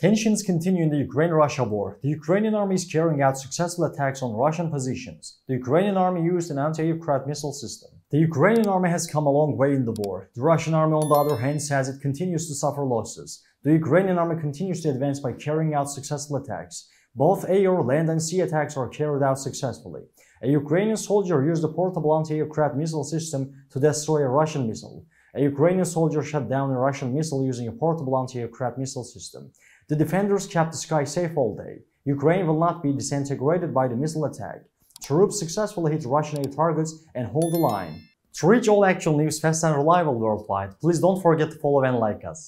Tensions continue in the Ukraine-Russia war. The Ukrainian army is carrying out successful attacks on Russian positions. The Ukrainian army used an anti-aircraft missile system. The Ukrainian army has come a long way in the war. The Russian army, on the other hand, says it continues to suffer losses. The Ukrainian army continues to advance by carrying out successful attacks. Both air, land, and sea attacks are carried out successfully. A Ukrainian soldier used a portable anti-aircraft missile system to destroy a Russian missile. A Ukrainian soldier shot down a Russian missile using a portable anti-aircraft missile system. The defenders kept the sky safe all day. Ukraine will not be disintegrated by the missile attack. Troops successfully hit Russian air targets and hold the line. To reach all actual news fast and reliable worldwide, please don't forget to follow and like us.